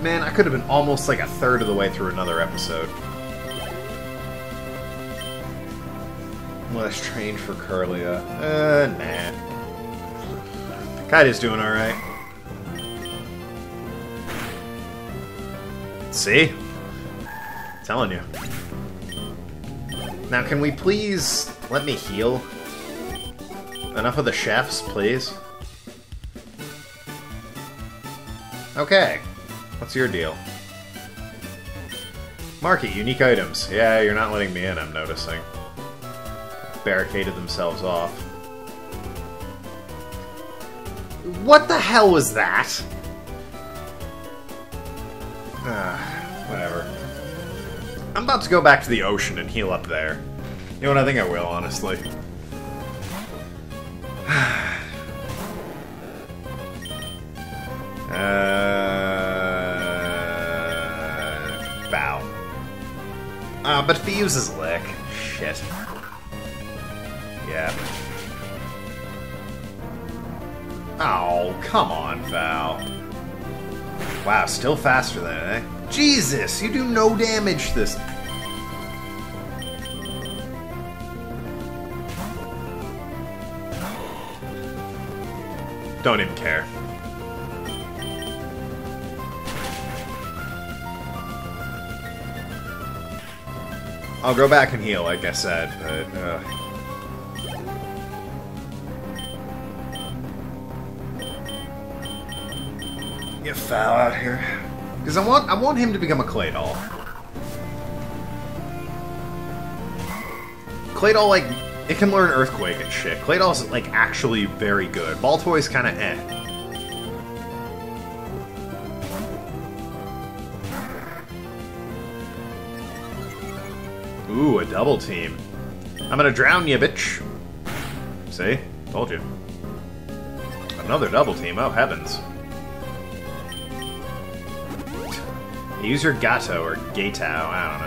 Man, I could have been almost like a third of the way through another episode. Less trained for Kirlia. Uh, nah. Kaida's doing alright. See? telling you. Now, can we please let me heal? Enough of the chefs, please. Okay. What's your deal? Market, unique items. Yeah, you're not letting me in, I'm noticing. Barricaded themselves off. What the hell was that? Ah, whatever. I'm about to go back to the ocean and heal up there. You know what, I think I will, honestly. Uh, but if he uses lick, shit. Yeah. Oh, come on, Val. Wow, still faster than it, eh? Jesus, you do no damage this... Don't even care. I'll go back and heal, like I said, but... Uh... Get foul out here. Because I want, I want him to become a Claydol. Claydol, like, it can learn Earthquake and shit. Claydol's, like, actually very good. Baltoy's kind of eh. Double team. I'm gonna drown you, bitch. See? Told you. Another double team. Oh, heavens. Use your Gato or Gatao. I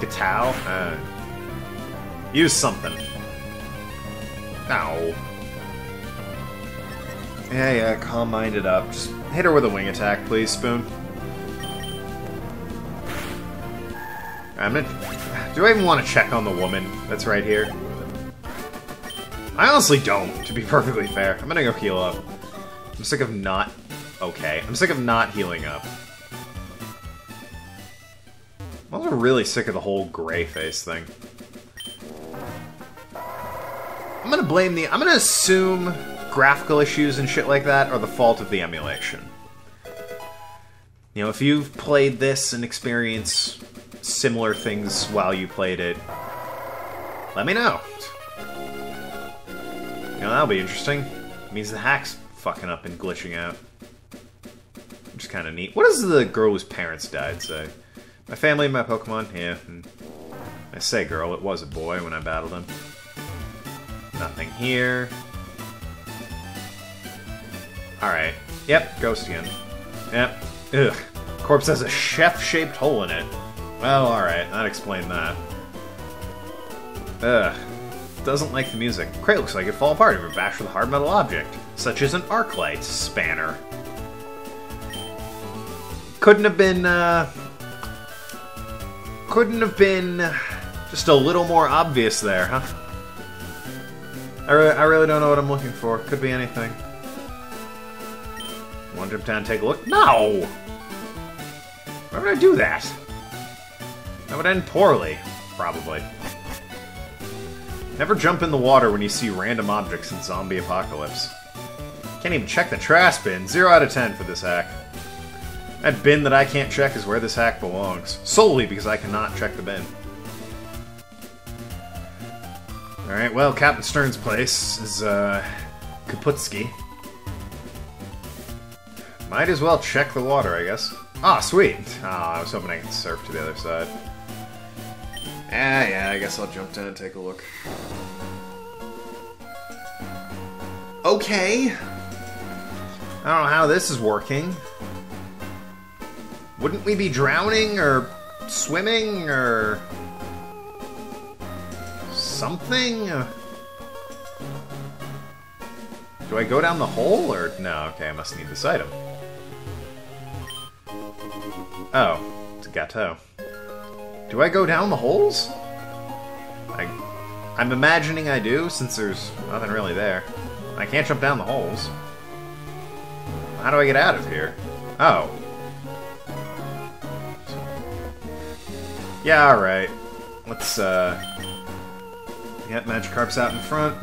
don't know. Gatao? Uh, use something. Ow. Yeah, yeah, calm minded up. Just hit her with a wing attack, please, Spoon. I'm gonna... Do I even want to check on the woman that's right here? I honestly don't, to be perfectly fair. I'm gonna go heal up. I'm sick of not... Okay. I'm sick of not healing up. I'm also really sick of the whole gray face thing. I'm gonna blame the... I'm gonna assume graphical issues and shit like that are the fault of the emulation. You know, if you've played this and experienced similar things while you played it, let me know. You know, that'll be interesting. It means the hack's fucking up and glitching out. Which is kind of neat. What does the girl whose parents died say? My family, my Pokemon? Yeah. Hmm. I say girl, it was a boy when I battled him. Nothing here. Alright. Yep, ghost again. Yep. Ugh. Corpse has a chef-shaped hole in it. Well, alright, that explained that. Ugh. Doesn't like the music. Crate looks like it fall apart if it bashed with a hard metal object, such as an arc light spanner. Couldn't have been, uh... Couldn't have been just a little more obvious there, huh? I, re I really don't know what I'm looking for. Could be anything. Want to jump down take a look? No! Why would I do that? That would end poorly, probably. Never jump in the water when you see random objects in Zombie Apocalypse. Can't even check the trash bin. 0 out of 10 for this hack. That bin that I can't check is where this hack belongs. Solely because I cannot check the bin. Alright, well, Captain Stern's place is, uh, Kaputski. Might as well check the water, I guess. Ah, sweet! Ah, I was hoping I could surf to the other side. Ah, yeah, I guess I'll jump down and take a look. Okay. I don't know how this is working. Wouldn't we be drowning or swimming or something? Do I go down the hole or no? Okay, I must need this item. Oh, it's a Gateau. Do I go down the holes? I, I'm imagining I do, since there's nothing really there. I can't jump down the holes. How do I get out of here? Oh. Yeah, alright. Let's, uh... Get Magikarp's out in front.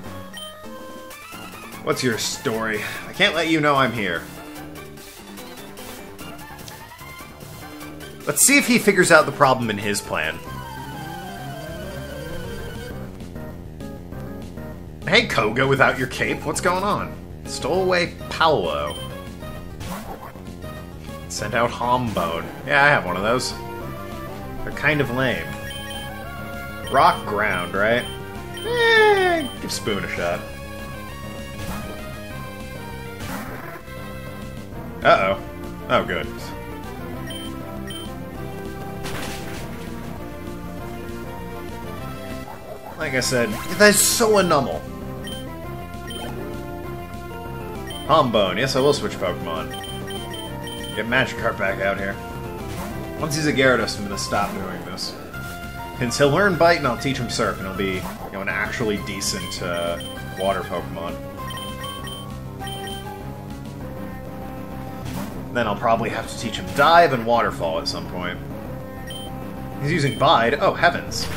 What's your story? I can't let you know I'm here. Let's see if he figures out the problem in his plan. Hey, Koga, without your cape, what's going on? Stole away Paolo. Sent out Hombone. Yeah, I have one of those. They're kind of lame. Rock ground, right? Eh, give Spoon a shot. Uh-oh. Oh, good. Like I said, that's so anomal. Hombone. Yes, I will switch Pokemon. Get Magikarp back out here. Once he's a Gyarados, I'm gonna stop doing this. Since he'll learn Bite and I'll teach him Surf, and he'll be, you know, an actually decent uh, water Pokemon. Then I'll probably have to teach him Dive and Waterfall at some point. He's using Bide. Oh, heavens.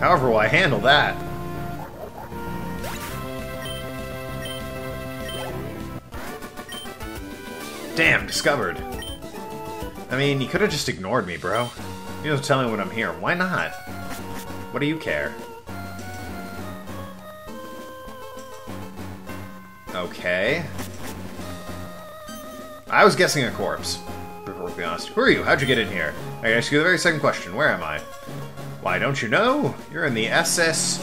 However will I handle that? Damn, discovered. I mean, you could have just ignored me, bro. You don't tell me when I'm here. Why not? What do you care? Okay. I was guessing a corpse. To be honest. Who are you? How'd you get in here? I ask you the very second question. Where am I? Why don't you know? You're in the SS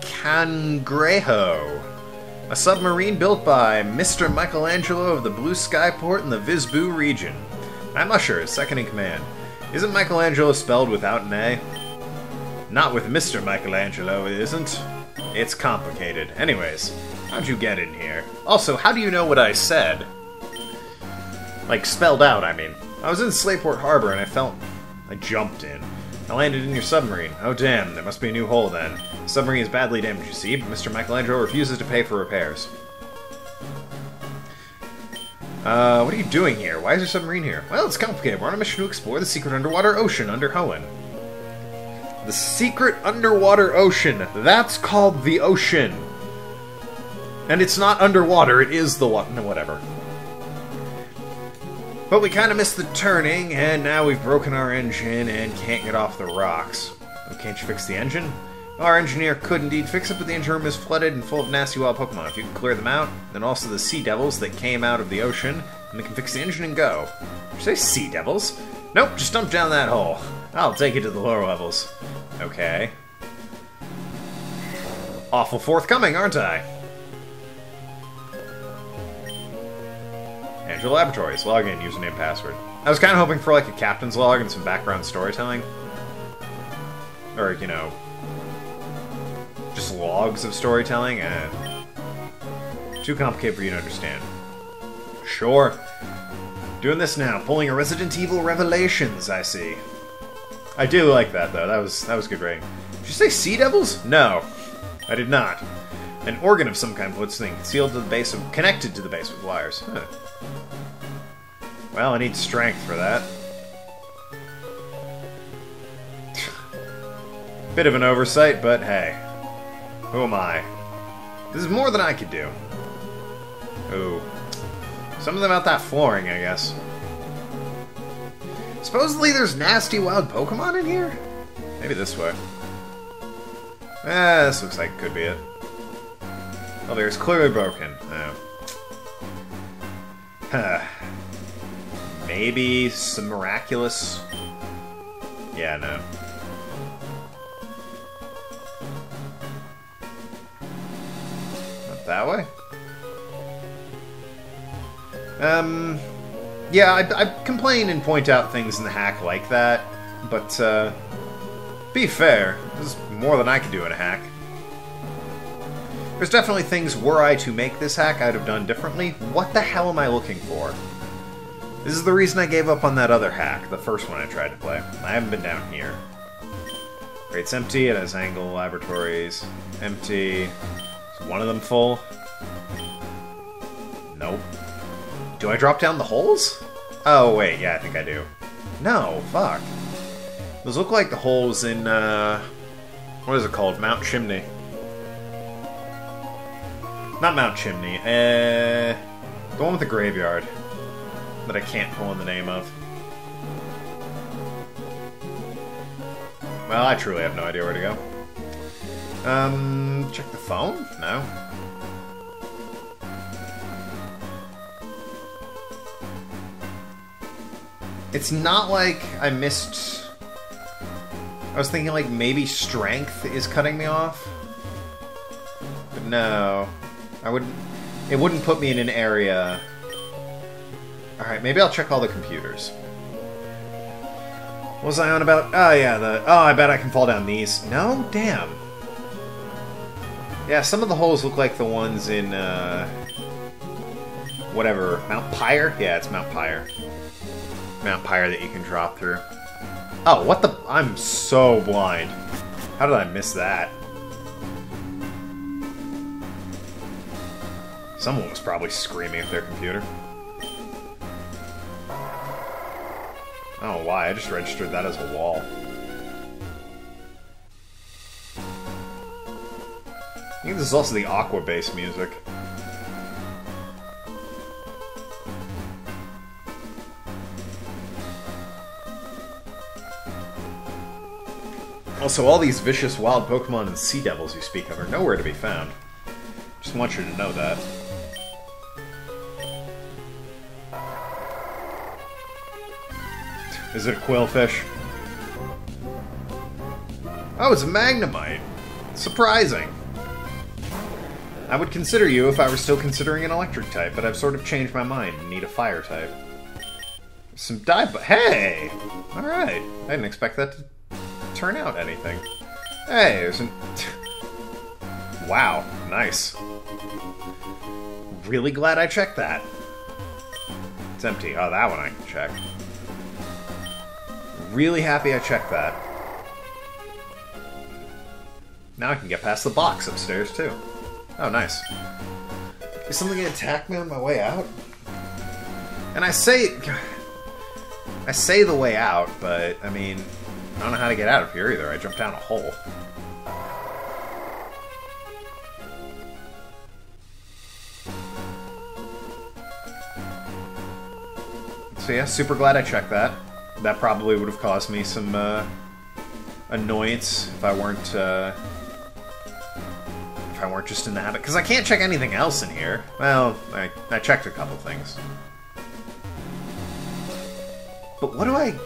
Cangrejo, a submarine built by Mr. Michelangelo of the Blue Sky Port in the Visbu region. I'm Usher, second in command. Isn't Michelangelo spelled without an A? Not with Mr. Michelangelo, it isn't. It's complicated. Anyways, how'd you get in here? Also, how do you know what I said? Like, spelled out, I mean. I was in Slayport Harbor and I felt I jumped in. I landed in your submarine. Oh damn, there must be a new hole then. The submarine is badly damaged, you see, but Mr. Michelangelo refuses to pay for repairs. Uh, what are you doing here? Why is your submarine here? Well, it's complicated. We're on a mission to explore the secret underwater ocean under Hoenn. The secret underwater ocean. That's called the ocean. And it's not underwater, it is the water. No, whatever. But we kind of missed the turning, and now we've broken our engine and can't get off the rocks. Oh, can't you fix the engine? Our engineer could indeed fix it, but the engine room is flooded and full of nasty wild Pokemon. If you can clear them out, then also the Sea Devils that came out of the ocean, and we can fix the engine and go. Say Sea Devils? Nope, just dump down that hole. I'll take you to the lower levels. Okay. Awful forthcoming, aren't I? Angel Laboratories. Log in, username, password. I was kind of hoping for like a captain's log and some background storytelling. Or, you know, just logs of storytelling. and Too complicated for you to understand. Sure. Doing this now, pulling a Resident Evil Revelations, I see. I do like that though. That was that was good rating. Did you say Sea Devils? No, I did not. An organ of some kind floats thing, sealed to the base of connected to the base with wires. Huh. Well, I need strength for that. Bit of an oversight, but hey. Who am I? This is more than I could do. Ooh. Something about that flooring, I guess. Supposedly there's nasty wild Pokemon in here? Maybe this way. Eh, this looks like could be it. Oh, there's clearly broken. Oh. Huh. Maybe some miraculous... Yeah, no. Not that way? Um... Yeah, I, I complain and point out things in the hack like that, but, uh... Be fair, this is more than I can do in a hack. There's definitely things, were I to make this hack, I'd have done differently. What the hell am I looking for? This is the reason I gave up on that other hack, the first one I tried to play. I haven't been down here. Crate's empty, it has angle laboratories. Empty. Is one of them full? Nope. Do I drop down the holes? Oh, wait, yeah, I think I do. No, fuck. Those look like the holes in, uh... What is it called? Mount Chimney. Not Mount Chimney, uh... The one with the graveyard. That I can't pull in the name of. Well, I truly have no idea where to go. Um, check the phone? No. It's not like I missed... I was thinking like maybe strength is cutting me off. But no. I wouldn't... It wouldn't put me in an area... Alright, maybe I'll check all the computers. What was I on about? Oh yeah, the... Oh, I bet I can fall down these. No? Damn. Yeah, some of the holes look like the ones in, uh... Whatever. Mount Pyre? Yeah, it's Mount Pyre. Mount Pyre that you can drop through. Oh, what the? I'm so blind. How did I miss that? Someone was probably screaming at their computer. I don't know why, I just registered that as a wall. I think this is also the Aqua base music. Also, all these vicious wild Pokemon and Sea Devils you speak of are nowhere to be found. Just want you to know that. Is it a Qwilfish? Oh, it's a Magnemite! Surprising! I would consider you if I were still considering an electric type, but I've sort of changed my mind and need a fire type. Some dive... Hey! Alright. I didn't expect that to turn out anything. Hey, there's an... wow, nice. Really glad I checked that. It's empty. Oh, that one I can check. Really happy I checked that. Now I can get past the box upstairs, too. Oh, nice. Is something gonna attack me on my way out? And I say... I say the way out, but, I mean... I don't know how to get out of here either. I jumped down a hole. So yeah, super glad I checked that. That probably would have caused me some uh, annoyance if I weren't uh, if I weren't just in the habit. Because I can't check anything else in here. Well, I, I checked a couple things. But what do I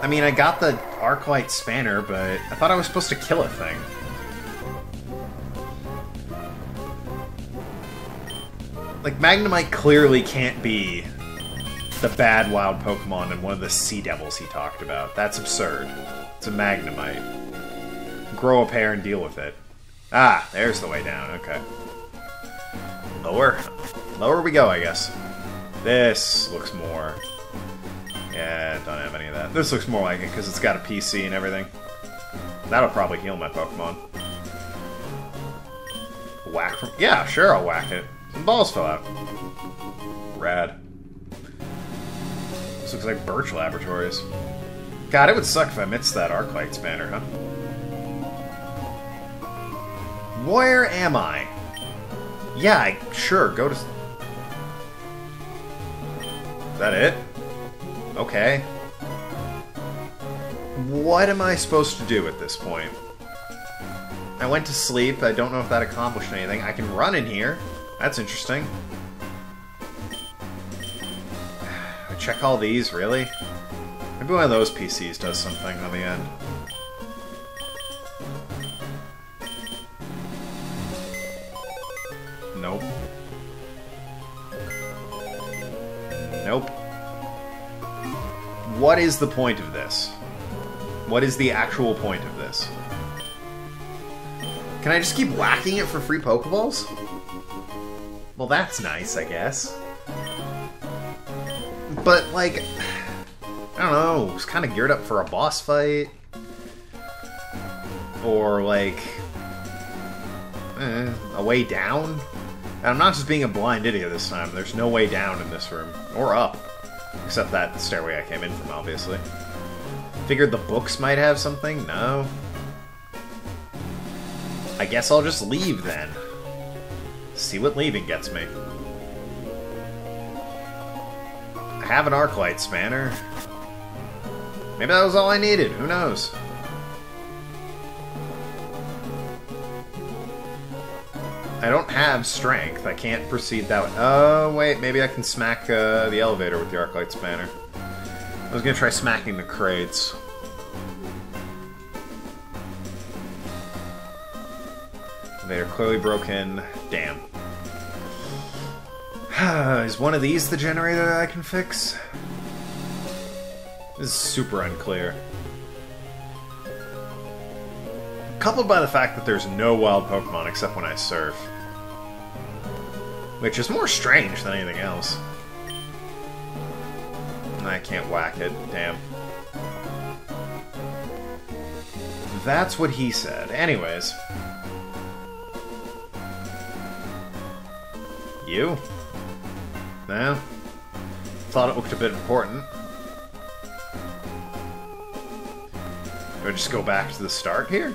I mean, I got the arc light Spanner, but I thought I was supposed to kill a thing. Like, Magnemite clearly can't be the bad wild Pokemon and one of the Sea Devils he talked about. That's absurd. It's a Magnemite. Grow a pair and deal with it. Ah, there's the way down, okay. Lower. Lower we go, I guess. This looks more yeah, don't have any of that. This looks more like it because it's got a PC and everything. That'll probably heal my Pokemon. Whack from... Yeah, sure, I'll whack it. Some balls fell out. Rad. This looks like Birch Laboratories. God, it would suck if I missed that Arclight Spanner, huh? Where am I? Yeah, I, sure, go to... Is that it? Okay. What am I supposed to do at this point? I went to sleep. I don't know if that accomplished anything. I can run in here. That's interesting. Check all these, really? Maybe one of those PCs does something on the end. Nope. Nope what is the point of this? What is the actual point of this? Can I just keep whacking it for free Pokeballs? Well, that's nice, I guess. But, like, I don't know, was kind of geared up for a boss fight. Or, like, eh, a way down. And I'm not just being a blind idiot this time. There's no way down in this room. Or up. Except that stairway I came in from, obviously. Figured the books might have something? No. I guess I'll just leave then. See what leaving gets me. Have an Arclight spanner. Maybe that was all I needed. Who knows? I don't have strength. I can't proceed that way. Oh, wait. Maybe I can smack uh, the elevator with the Arclight spanner. I was gonna try smacking the crates. They're clearly broken. Damn. is one of these the generator I can fix? This is super unclear. Coupled by the fact that there's no wild Pokemon except when I surf. Which is more strange than anything else. I can't whack it, damn. That's what he said. Anyways. You? No? Thought it looked a bit important. Do I just go back to the start here?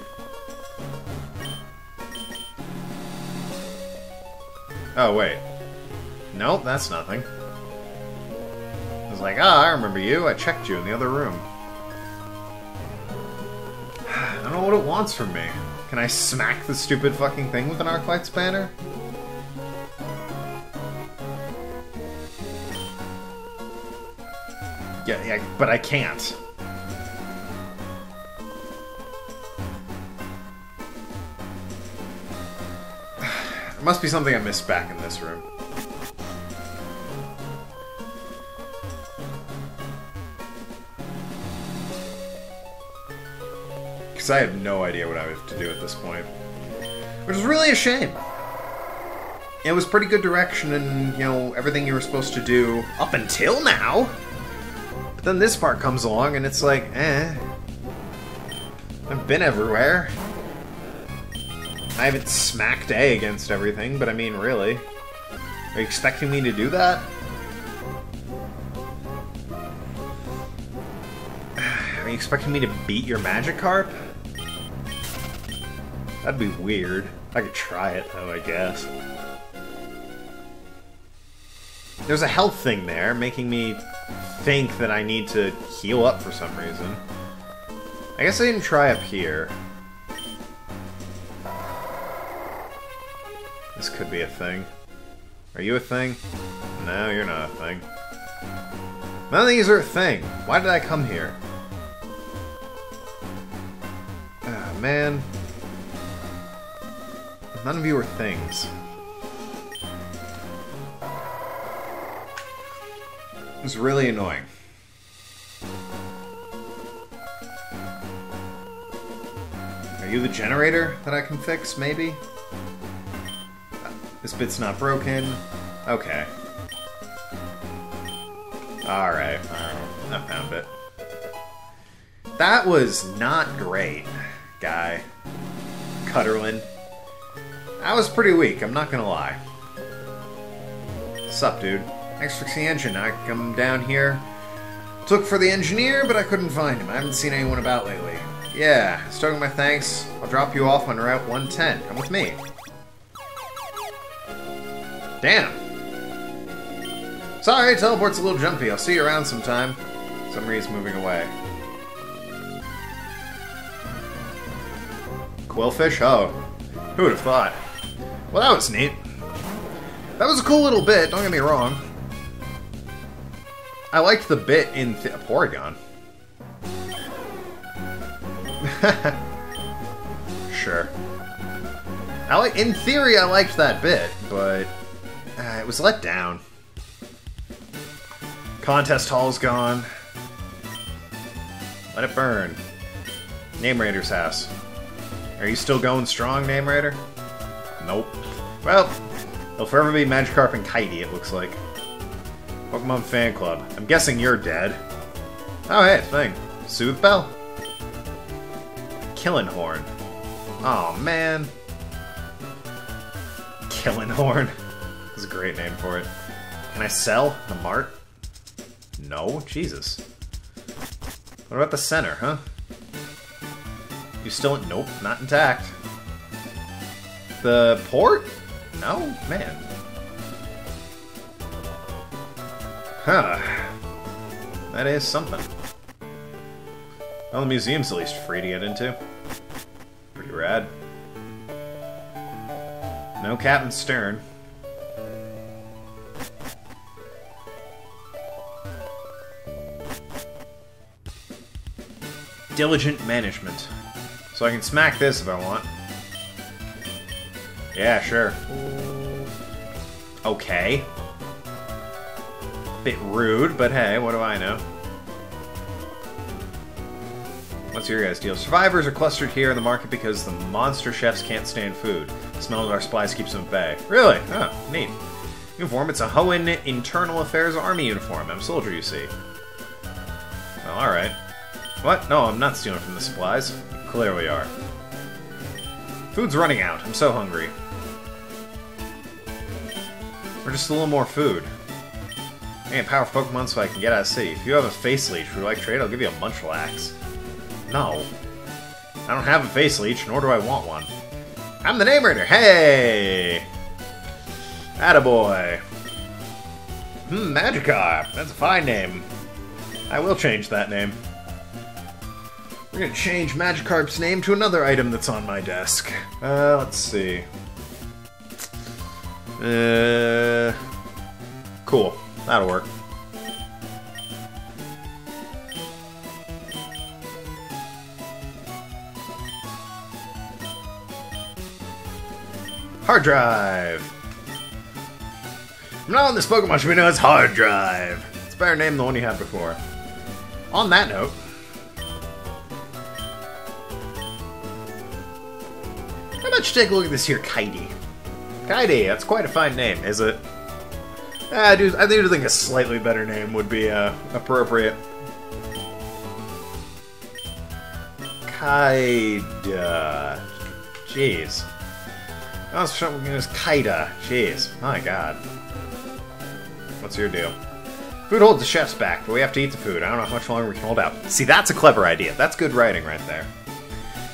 Oh, wait. Nope, that's nothing. I was like, ah, I remember you. I checked you in the other room. I don't know what it wants from me. Can I smack the stupid fucking thing with an Arclight Spanner? Yeah, but I can't. There must be something I missed back in this room. Because I have no idea what I have to do at this point. Which is really a shame. It was pretty good direction and, you know, everything you were supposed to do up until now. But then this part comes along and it's like, eh. I've been everywhere. I haven't smacked A against everything, but I mean, really? Are you expecting me to do that? Are you expecting me to beat your Magikarp? That'd be weird. I could try it, though, I guess. There's a health thing there, making me think that I need to heal up for some reason. I guess I didn't try up here. This could be a thing. Are you a thing? No, you're not a thing. None of these are a thing. Why did I come here? Ah, man. None of you are things. It's really annoying. Are you the generator that I can fix, maybe? This bit's not broken. Okay. Alright, I found it. That was not great, guy. Cutterlin. That was pretty weak, I'm not gonna lie. Sup, dude? Thanks for the engine. I come down here. Took for the engineer, but I couldn't find him. I haven't seen anyone about lately. Yeah, starting my thanks. I'll drop you off on Route 110. Come with me. Damn. Sorry, teleport's a little jumpy. I'll see you around sometime. Somebody's moving away. Qwilfish? Oh. Who would have thought? Well, that was neat. That was a cool little bit, don't get me wrong. I liked the bit in Th Porygon. sure. I like, in theory, I liked that bit, but uh, it was let down. Contest hall's gone. Let it burn. Name Rater's house. Are you still going strong, Name Rater? Nope. Well, They'll forever be Magikarp and Kitey, it looks like. Pokemon Fan Club. I'm guessing you're dead. Oh, hey, thing. Soothe Bell? Killing Horn. Oh, man. Killing Horn. That's a great name for it. Can I sell the mart? No? Jesus. What about the center, huh? You still... Nope, not intact. The port? No? Man. Huh. That is something. Well, the museum's at least free to get into. Pretty rad. No Captain Stern. Diligent management. So I can smack this if I want. Yeah, sure. Okay. Bit rude, but hey, what do I know? What's your guys' deal? Survivors are clustered here in the market because the monster chefs can't stand food. The smell of our supplies keeps them at bay. Really? Oh, neat. Uniform, it's a Hoenn Internal Affairs Army uniform. I'm a soldier, you see. Well, alright. What? No, I'm not stealing from the supplies. Clearly are. Food's running out. I'm so hungry. Or just a little more food. I need powerful Pokemon so I can get out of the city. If you have a Face Leech, would you like trade? I'll give you a Munchlax. No. I don't have a Face Leech, nor do I want one. I'm the name reader. Hey! Attaboy. Hmm, Magikarp. That's a fine name. I will change that name. We're gonna change Magikarp's name to another item that's on my desk. Uh, let's see. Uh, cool. That'll work. Hard drive. From now on, this Pokemon should be known as Hard Drive. It's a better name than the one you had before. On that note, how about you take a look at this here Kitey? Kitey, that's quite a fine name, is it? I do. I do think a slightly better name would be uh, appropriate. Kaida. Jeez. I was trying to Kaida. Jeez. My god. What's your deal? Food holds the chef's back, but we have to eat the food. I don't know how much longer we can hold out. See, that's a clever idea. That's good writing right there.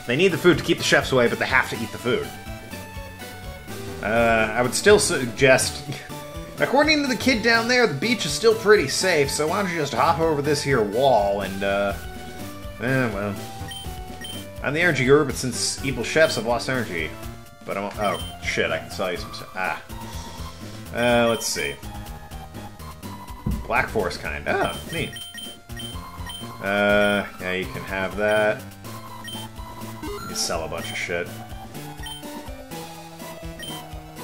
They need the food to keep the chefs away, but they have to eat the food. Uh, I would still suggest... According to the kid down there, the beach is still pretty safe, so why don't you just hop over this here wall and, uh... Eh, well... I'm the energy guru, but since evil chefs have lost energy. But I'm... Oh, shit, I can sell you some. Ah. Uh, let's see. Black Forest kind. Oh, neat. Uh, yeah, you can have that. You sell a bunch of shit.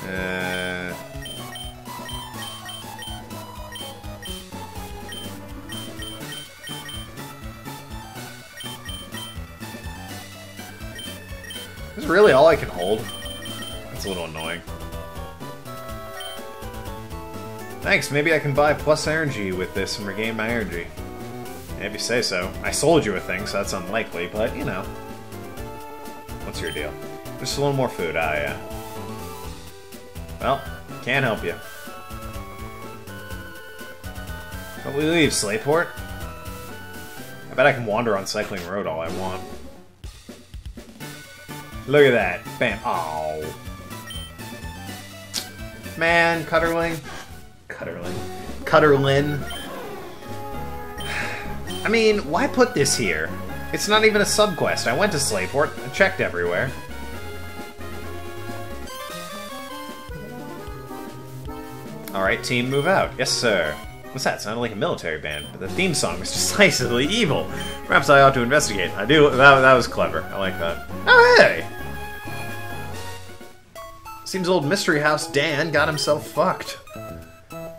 Uh... Is really all I can hold? That's a little annoying. Thanks, maybe I can buy plus energy with this and regain my energy. If you say so. I sold you a thing, so that's unlikely, but, you know. What's your deal? Just a little more food, ah, yeah. Well, can't help you. But we leave Slayport? I bet I can wander on Cycling Road all I want. Look at that. Bam. Oh. Man, Cutterling. Cutterling. Cutterlin. I mean, why put this here? It's not even a subquest. I went to Slayport. I checked everywhere. Alright, team, move out. Yes, sir. What's that? Sounded like a military band, but the theme song is decisively evil. Perhaps I ought to investigate. I do. That, that was clever. I like that. Oh, hey! Seems old Mystery House Dan got himself fucked.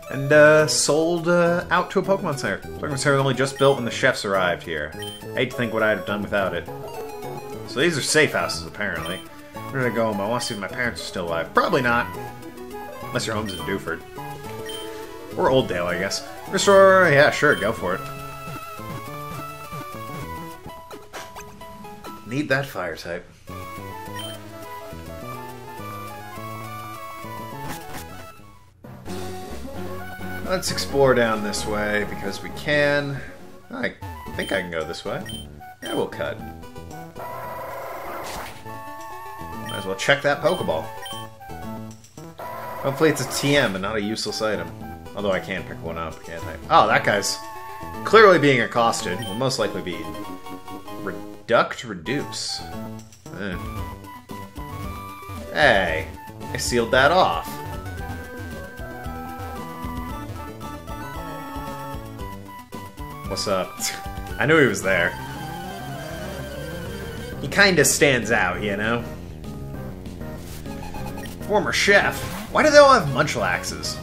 And, uh, sold, uh, out to a Pokemon Center. Pokemon Center only just built when the chefs arrived here. I hate to think what I'd have done without it. So these are safe houses, apparently. Where did I go? I want to see if my parents are still alive. Probably not. Unless your home's in Dewford. Or Oldale, I guess. Restore, yeah, sure, go for it. Need that fire type. Let's explore down this way because we can. I think I can go this way. Yeah, we'll cut. Might as well check that Pokeball. Hopefully it's a TM and not a useless item. Although I can pick one up, can't I? Oh, that guy's clearly being accosted. Will most likely be Reduct Reduce. Eh. Hey, I sealed that off. What's up? I knew he was there. He kinda stands out, you know? Former chef. Why do they all have munchlaxes?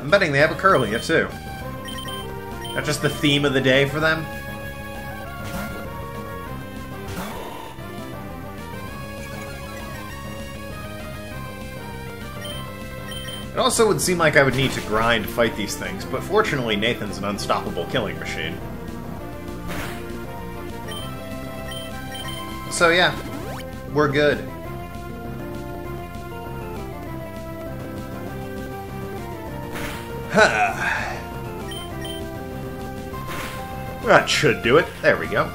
I'm betting they have a Kirlia, too. That's just the theme of the day for them? Also would seem like I would need to grind to fight these things, but fortunately Nathan's an unstoppable killing machine. So yeah, we're good. that should do it. There we go.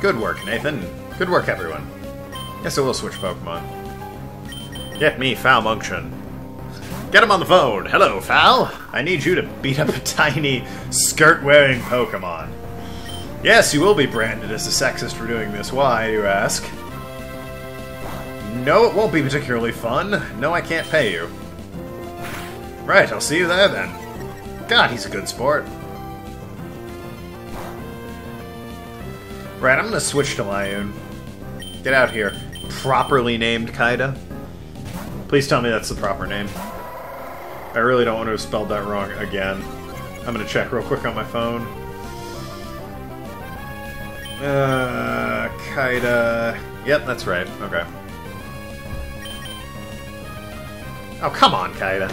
Good work, Nathan. Good work, everyone. Guess I will switch Pokemon. Get me Falmunction. Get him on the phone. Hello, Fal. I need you to beat up a tiny, skirt-wearing Pokemon. Yes, you will be branded as a sexist for doing this. Why, you ask? No, it won't be particularly fun. No, I can't pay you. Right, I'll see you there then. God, he's a good sport. Right, I'm gonna switch to Lioon. Get out here. Properly named Kaida. Please tell me that's the proper name. I really don't want to have spelled that wrong again. I'm gonna check real quick on my phone. Uh, Kaida. Yep, that's right. Okay. Oh, come on, Kaida.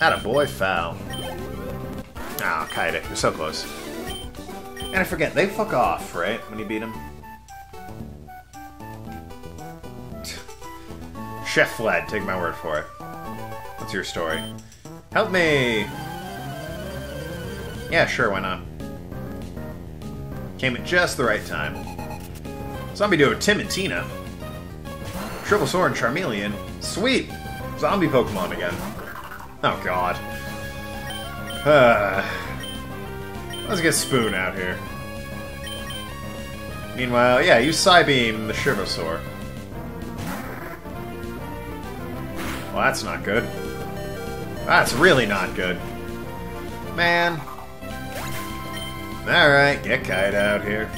Atta boy, foul. Ah, oh, Kaida, you're so close. And I forget, they fuck off, right? When you beat them? Chef fled, take my word for it. What's your story? Help me! Yeah, sure, why not? Came at just the right time. Zombie Duo Tim and Tina. Triple Sword and Charmeleon. Sweet! Zombie Pokemon again. Oh god. Let's get Spoon out here. Meanwhile, yeah, use Psybeam the Shivasaur. Well, that's not good. That's really not good. Man. Alright, get Kite out here.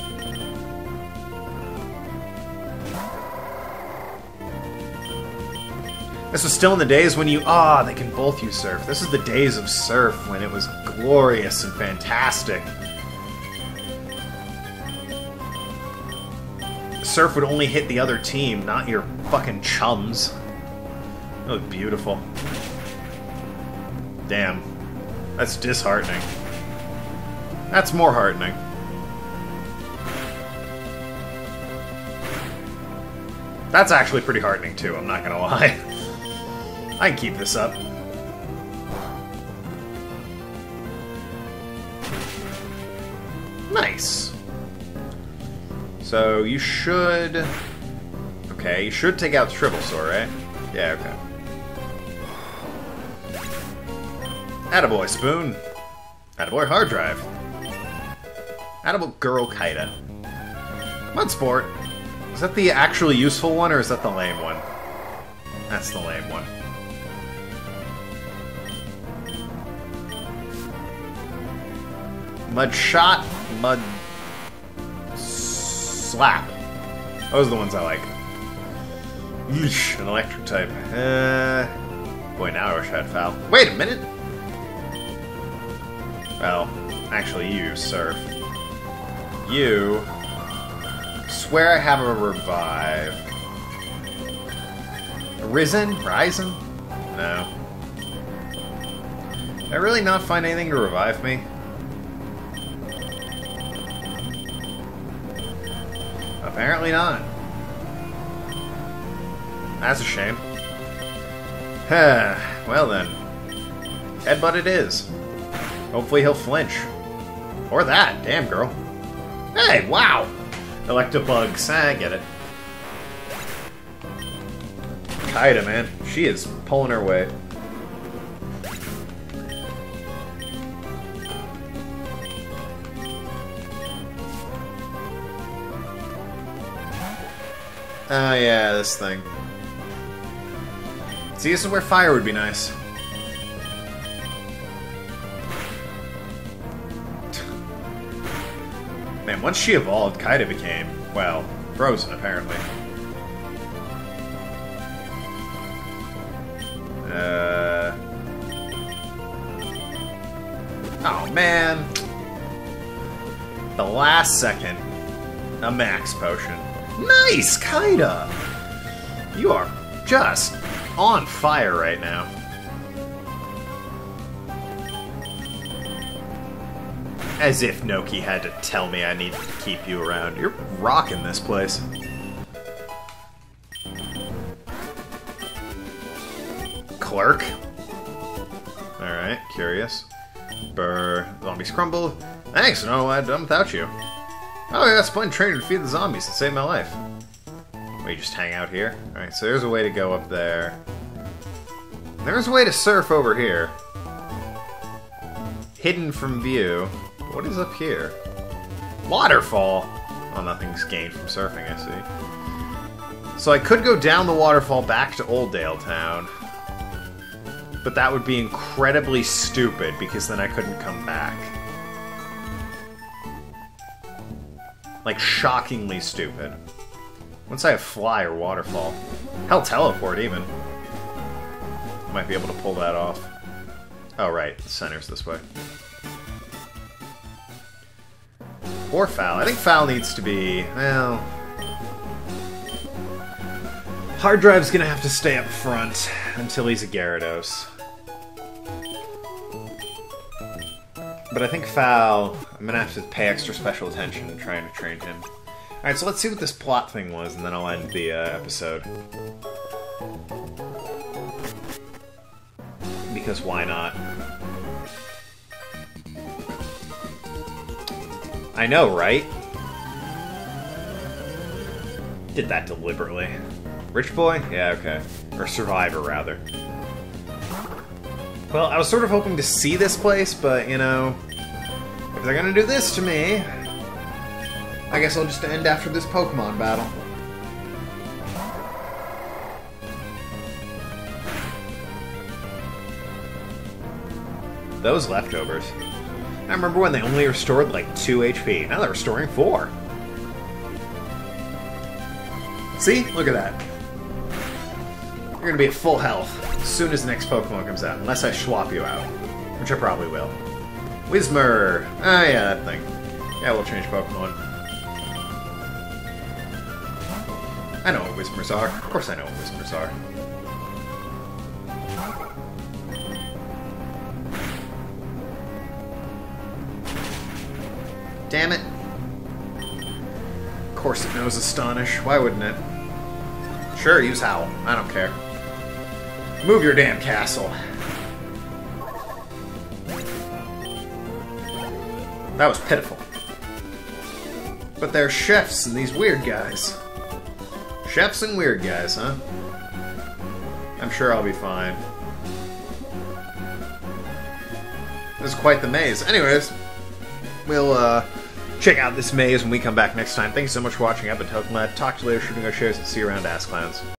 This was still in the days when you... Ah, they can both use Surf. This is the days of Surf when it was glorious and fantastic. Surf would only hit the other team, not your fucking chums. That was beautiful. Damn. That's disheartening. That's more heartening. That's actually pretty heartening too, I'm not gonna lie. I can keep this up. Nice. So you should... Okay, you should take out Tribalsaur, right? Yeah, okay. Attaboy, Spoon. Attaboy, Hard Drive. Attaboy, Girl Kaida. Mudsport. Is that the actually useful one, or is that the lame one? That's the lame one. Mud Shot, Mud Slap. Those are the ones I like. Yeesh, an electric type. Uh, boy, now I wish I had foul. Wait a minute! Well, actually, you, Surf. You. Swear I have a revive. Risen? Risen? No. I really not find anything to revive me? Apparently not. That's a shame. well then. Headbutt it is. Hopefully he'll flinch. Or that. Damn, girl. Hey, wow! Electabuzz. Ah, I get it. Kaida, man. She is pulling her weight. Oh yeah, this thing. See, this is where fire would be nice. Man, once she evolved, Kaida became, well, frozen, apparently. Uh... Oh, man! The last second, a max potion. Nice, Kaida! You are just on fire right now. As if Noki had to tell me I need to keep you around. You're rocking this place. Clerk. Alright, curious. Burr. Zombies crumble. Thanks, what I'd done without you. Oh, yeah, it's fun training to feed the zombies and save my life. We just hang out here? Alright, so there's a way to go up there. There's a way to surf over here. Hidden from view. What is up here? Waterfall! Oh, nothing's gained from surfing, I see. So I could go down the waterfall back to Oldale Town. But that would be incredibly stupid, because then I couldn't come back. Like, shockingly stupid. Once I have fly or waterfall. Hell, teleport, even. Might be able to pull that off. Oh, right. The center's this way. Or Foul. I think Foul needs to be... Well... Hard Drive's gonna have to stay up front until he's a Gyarados. But I think Foul, I'm gonna have to pay extra special attention trying to train him. Alright, so let's see what this plot thing was, and then I'll end the uh, episode. Because why not? I know, right? Did that deliberately. Rich boy? Yeah, okay. Or survivor, rather. Well, I was sort of hoping to see this place, but, you know... If they're gonna do this to me... I guess I'll just end after this Pokemon battle. Those leftovers. I remember when they only restored like 2 HP. Now they're restoring 4. See? Look at that. You're gonna be at full health as soon as the next Pokemon comes out, unless I swap you out. Which I probably will. Whismur! Ah, yeah, that thing. Yeah, we'll change Pokemon. I know what Whismurs are. Of course I know what Whismurs are. Damn it. Of course it knows Astonish. Why wouldn't it? Sure, use Howl. I don't care. Move your damn castle. That was pitiful. But they're chefs and these weird guys. Chefs and weird guys, huh? I'm sure I'll be fine. This is quite the maze. Anyways, we'll uh, check out this maze when we come back next time. Thank you so much for watching. I've been Token Talk to you later, shooting our shares, and see you around Ass Clowns.